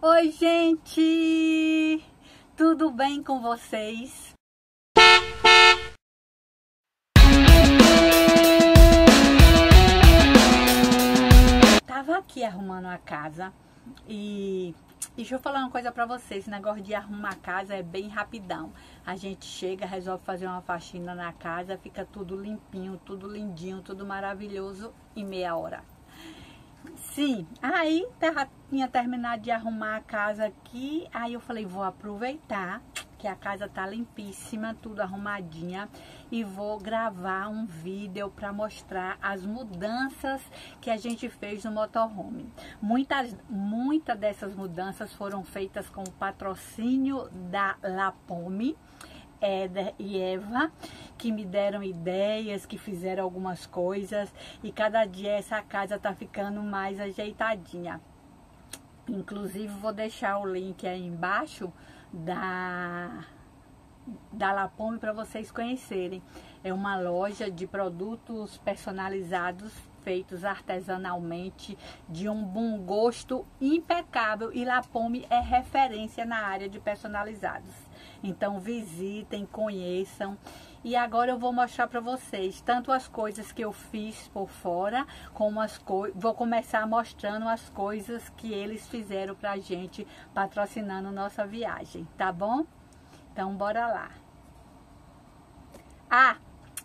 Oi, gente! Tudo bem com vocês? Tava aqui arrumando a casa e deixa eu falar uma coisa pra vocês, esse negócio de arrumar a casa é bem rapidão. A gente chega, resolve fazer uma faxina na casa, fica tudo limpinho, tudo lindinho, tudo maravilhoso em meia hora. Sim, aí tava, tinha terminado de arrumar a casa aqui, aí eu falei, vou aproveitar que a casa tá limpíssima, tudo arrumadinha e vou gravar um vídeo para mostrar as mudanças que a gente fez no motorhome. Muitas, muitas dessas mudanças foram feitas com o patrocínio da Lapome, Éder e Eva, que me deram ideias, que fizeram algumas coisas e cada dia essa casa tá ficando mais ajeitadinha. Inclusive vou deixar o link aí embaixo da da Lapome para vocês conhecerem. É uma loja de produtos personalizados feitos artesanalmente, de um bom gosto impecável e Lapome é referência na área de personalizados. Então visitem, conheçam. E agora eu vou mostrar para vocês tanto as coisas que eu fiz por fora, como as coisas. Vou começar mostrando as coisas que eles fizeram pra gente, patrocinando nossa viagem, tá bom? Então bora lá. Ah,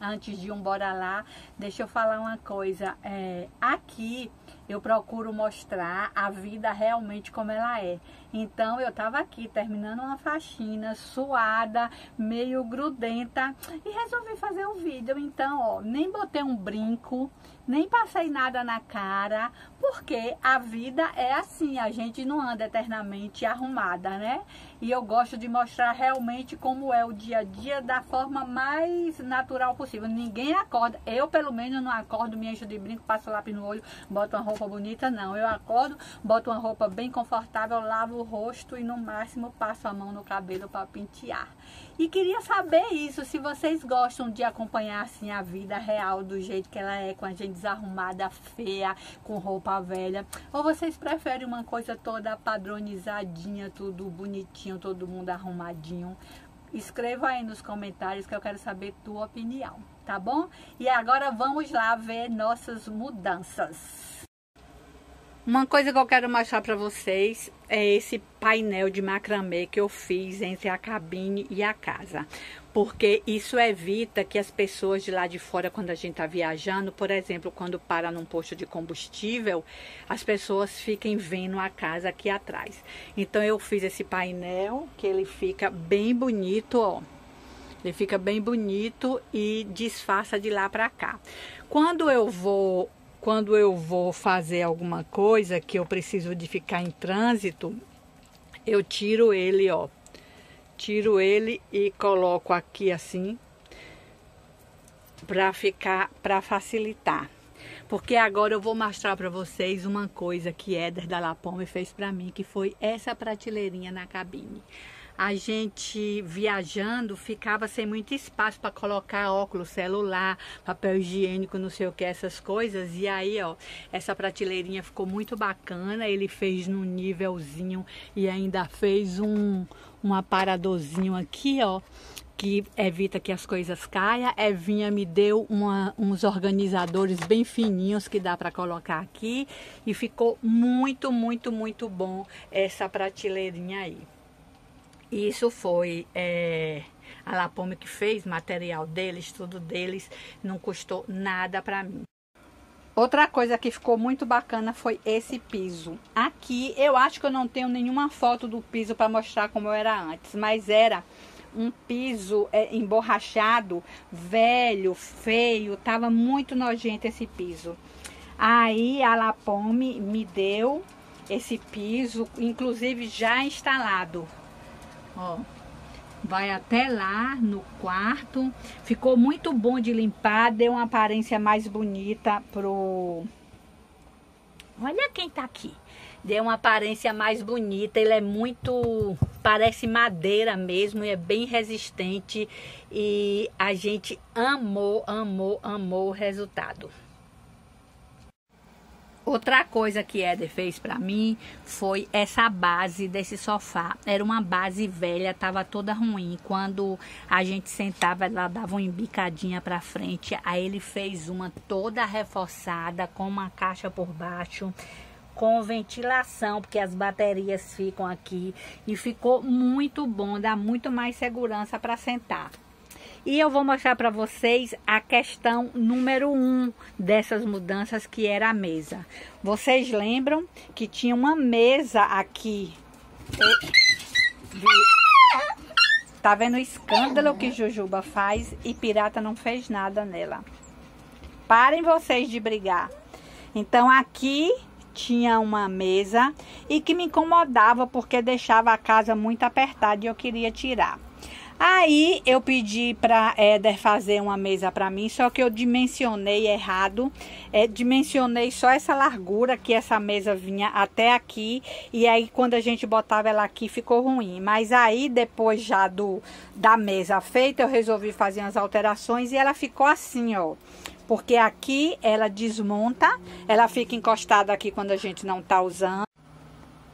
antes de um bora lá, deixa eu falar uma coisa. É, aqui eu procuro mostrar a vida realmente como ela é. Então eu tava aqui terminando uma faxina, suada, meio grudenta e resolvi fazer um vídeo. Então, ó, nem botei um brinco, nem passei nada na cara, porque a vida é assim, a gente não anda eternamente arrumada, né? E eu gosto de mostrar realmente como é o dia a dia da forma mais natural possível. Ninguém acorda, eu pelo menos não acordo, me encho de brinco, passo lápis no olho, boto uma roupa bonita, não. Eu acordo, boto uma roupa bem confortável, lavo o rosto e no máximo passo a mão no cabelo para pentear. E queria saber isso, se vocês gostam de acompanhar assim a vida real do jeito que ela é, com a gente desarrumada, feia, com roupa velha, ou vocês preferem uma coisa toda padronizadinha, tudo bonitinho, todo mundo arrumadinho? Escreva aí nos comentários que eu quero saber tua opinião, tá bom? E agora vamos lá ver nossas mudanças. Uma coisa que eu quero mostrar para vocês é esse painel de macramê que eu fiz entre a cabine e a casa. Porque isso evita que as pessoas de lá de fora, quando a gente está viajando, por exemplo, quando para num posto de combustível, as pessoas fiquem vendo a casa aqui atrás. Então eu fiz esse painel que ele fica bem bonito, ó. Ele fica bem bonito e disfarça de lá para cá. Quando eu vou quando eu vou fazer alguma coisa que eu preciso de ficar em trânsito, eu tiro ele, ó. Tiro ele e coloco aqui assim para ficar, para facilitar. Porque agora eu vou mostrar para vocês uma coisa que Éder da Lapome fez para mim, que foi essa prateleirinha na cabine a gente viajando ficava sem muito espaço para colocar óculos, celular, papel higiênico, não sei o que, essas coisas. E aí, ó, essa prateleirinha ficou muito bacana. Ele fez num nívelzinho e ainda fez um, um aparadorzinho aqui, ó que evita que as coisas caiam. Evinha me deu uma, uns organizadores bem fininhos que dá para colocar aqui e ficou muito, muito, muito bom essa prateleirinha aí. Isso foi é, a Lapome que fez, material deles, tudo deles, não custou nada para mim. Outra coisa que ficou muito bacana foi esse piso. Aqui eu acho que eu não tenho nenhuma foto do piso para mostrar como era antes, mas era um piso é, emborrachado, velho, feio, tava muito nojento esse piso. Aí a Lapome me deu esse piso, inclusive já instalado. Ó, vai até lá no quarto. Ficou muito bom de limpar, deu uma aparência mais bonita pro... Olha quem tá aqui. Deu uma aparência mais bonita, ele é muito... Parece madeira mesmo, é bem resistente. E a gente amou, amou, amou o resultado. Outra coisa que Éder fez para mim foi essa base desse sofá. Era uma base velha, tava toda ruim. Quando a gente sentava, ela dava uma embicadinha para frente. Aí ele fez uma toda reforçada com uma caixa por baixo, com ventilação, porque as baterias ficam aqui e ficou muito bom, dá muito mais segurança para sentar. E eu vou mostrar para vocês a questão número um dessas mudanças, que era a mesa. Vocês lembram que tinha uma mesa aqui. Tá vendo o escândalo que Jujuba faz e Pirata não fez nada nela. Parem vocês de brigar. Então aqui tinha uma mesa e que me incomodava porque deixava a casa muito apertada e eu queria tirar. Aí eu pedi para Éder fazer uma mesa para mim, só que eu dimensionei errado. É, dimensionei só essa largura que essa mesa vinha até aqui. E aí quando a gente botava ela aqui ficou ruim. Mas aí depois já do da mesa feita eu resolvi fazer umas alterações e ela ficou assim, ó. Porque aqui ela desmonta, ela fica encostada aqui quando a gente não tá usando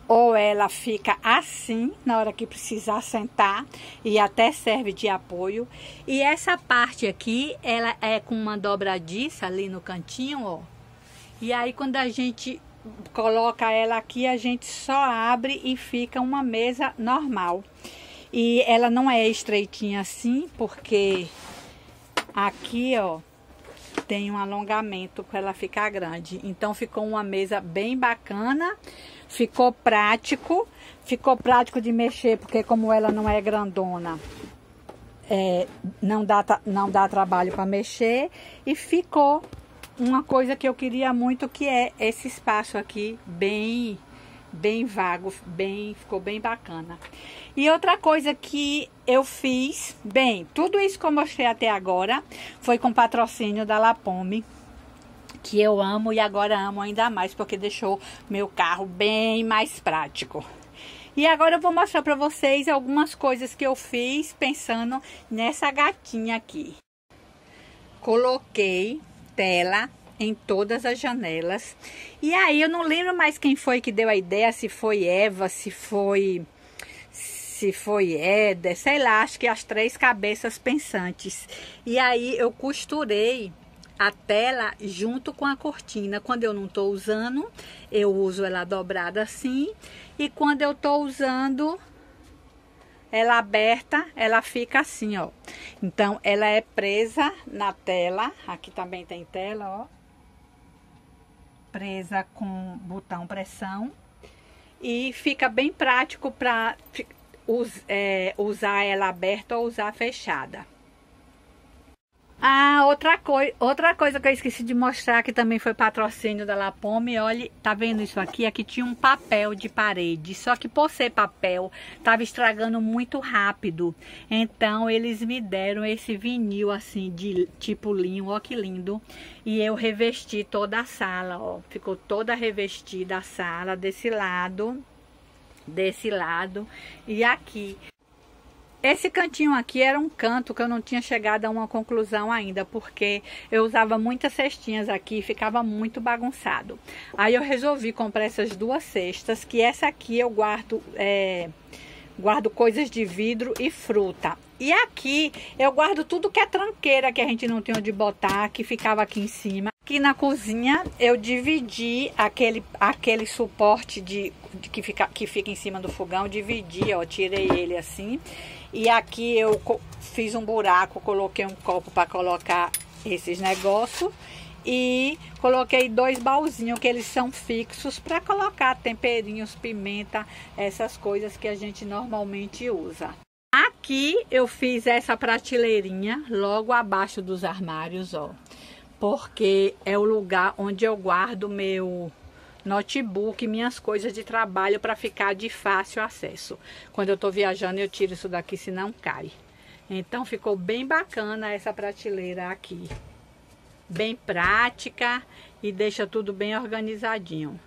ou ela fica assim na hora que precisar sentar e até serve de apoio. E essa parte aqui, ela é com uma dobradiça ali no cantinho, ó. E aí quando a gente coloca ela aqui, a gente só abre e fica uma mesa normal. E ela não é estreitinha assim, porque aqui, ó, tem um alongamento para ela ficar grande. Então ficou uma mesa bem bacana. Ficou prático, ficou prático de mexer, porque como ela não é grandona, é, não, dá, não dá trabalho para mexer. E ficou uma coisa que eu queria muito, que é esse espaço aqui, bem, bem vago, bem, ficou bem bacana. E outra coisa que eu fiz, bem, tudo isso que eu mostrei até agora foi com patrocínio da Lapome que eu amo e agora amo ainda mais porque deixou meu carro bem mais prático. E agora eu vou mostrar para vocês algumas coisas que eu fiz pensando nessa gatinha aqui. Coloquei tela em todas as janelas. E aí eu não lembro mais quem foi que deu a ideia, se foi Eva, se foi se foi Éder, sei lá, acho que as três cabeças pensantes. E aí eu costurei a tela junto com a cortina. Quando eu não estou usando, eu uso ela dobrada assim. E quando eu estou usando ela aberta, ela fica assim, ó. Então, ela é presa na tela. Aqui também tem tela, ó. Presa com botão pressão. E fica bem prático para é, usar ela aberta ou usar fechada. Ah, outra, coi outra coisa que eu esqueci de mostrar, que também foi patrocínio da Lapome, olha, tá vendo isso aqui? Aqui tinha um papel de parede, só que por ser papel, tava estragando muito rápido. Então, eles me deram esse vinil, assim, de tipo linho, ó que lindo. E eu revesti toda a sala, ó, ficou toda revestida a sala desse lado, desse lado e aqui. Esse cantinho aqui era um canto que eu não tinha chegado a uma conclusão ainda, porque eu usava muitas cestinhas aqui e ficava muito bagunçado. Aí eu resolvi comprar essas duas cestas, que essa aqui eu guardo, é, guardo coisas de vidro e fruta. E aqui eu guardo tudo que é tranqueira, que a gente não tem onde botar, que ficava aqui em cima. Aqui na cozinha eu dividi aquele, aquele suporte de, de que, fica, que fica em cima do fogão, dividi, ó, tirei ele assim e aqui eu fiz um buraco, coloquei um copo para colocar esses negócios. E coloquei dois baúzinhos que eles são fixos para colocar temperinhos, pimenta, essas coisas que a gente normalmente usa. Aqui eu fiz essa prateleirinha logo abaixo dos armários, ó. Porque é o lugar onde eu guardo meu notebook, minhas coisas de trabalho para ficar de fácil acesso. Quando eu estou viajando, eu tiro isso daqui, senão cai. Então, ficou bem bacana essa prateleira aqui. Bem prática e deixa tudo bem organizadinho.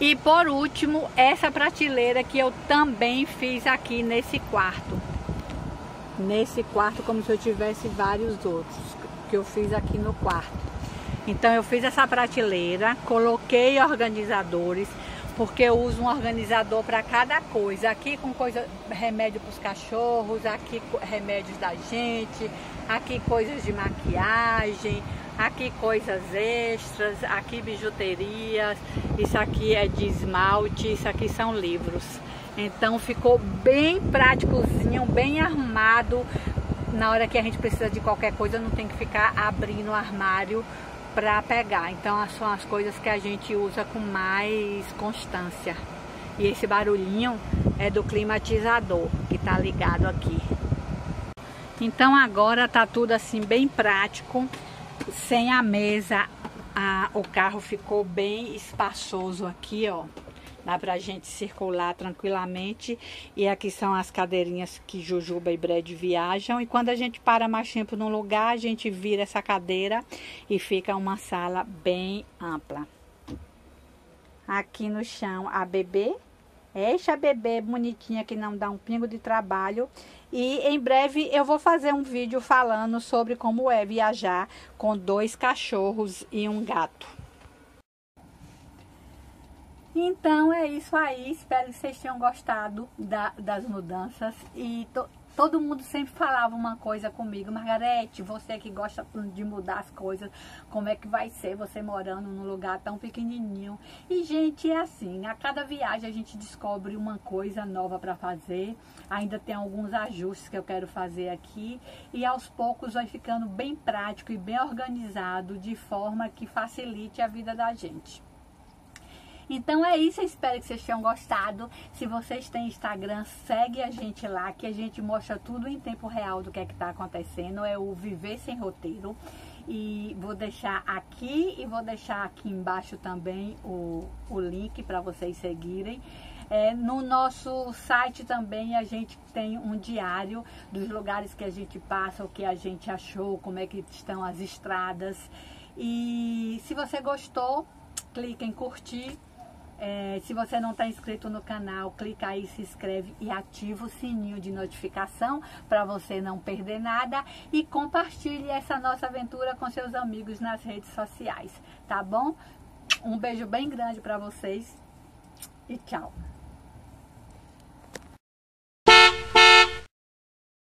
E por último, essa prateleira que eu também fiz aqui nesse quarto. Nesse quarto, como se eu tivesse vários outros que eu fiz aqui no quarto. Então eu fiz essa prateleira, coloquei organizadores, porque eu uso um organizador para cada coisa. Aqui com coisa, remédio para os cachorros, aqui remédios da gente, aqui coisas de maquiagem, aqui coisas extras, aqui bijuterias, isso aqui é de esmalte, isso aqui são livros. Então ficou bem práticozinho, bem armado. Na hora que a gente precisa de qualquer coisa, não tem que ficar abrindo o armário para pegar. Então são as coisas que a gente usa com mais constância. E esse barulhinho é do climatizador que tá ligado aqui. Então agora tá tudo assim bem prático, sem a mesa, a, o carro ficou bem espaçoso aqui, ó. Dá pra gente circular tranquilamente. E aqui são as cadeirinhas que Jujuba e Brad viajam. E quando a gente para mais tempo num lugar, a gente vira essa cadeira e fica uma sala bem ampla. Aqui no chão a bebê. Esta bebê bonitinha que não dá um pingo de trabalho. E em breve eu vou fazer um vídeo falando sobre como é viajar com dois cachorros e um gato. Então é isso aí, espero que vocês tenham gostado da, das mudanças. E to, todo mundo sempre falava uma coisa comigo, Margarete, você que gosta de mudar as coisas, como é que vai ser você morando num lugar tão pequenininho? E gente, é assim, a cada viagem a gente descobre uma coisa nova para fazer, ainda tem alguns ajustes que eu quero fazer aqui. E aos poucos vai ficando bem prático e bem organizado de forma que facilite a vida da gente. Então é isso, eu espero que vocês tenham gostado. Se vocês têm Instagram, segue a gente lá, que a gente mostra tudo em tempo real do que é que está acontecendo. É o Viver Sem Roteiro. E vou deixar aqui e vou deixar aqui embaixo também o, o link para vocês seguirem. É, no nosso site também a gente tem um diário dos lugares que a gente passa, o que a gente achou, como é que estão as estradas. E se você gostou, clique em curtir é, se você não está inscrito no canal, clica aí, se inscreve e ativa o sininho de notificação para você não perder nada e compartilhe essa nossa aventura com seus amigos nas redes sociais, tá bom? Um beijo bem grande para vocês e tchau!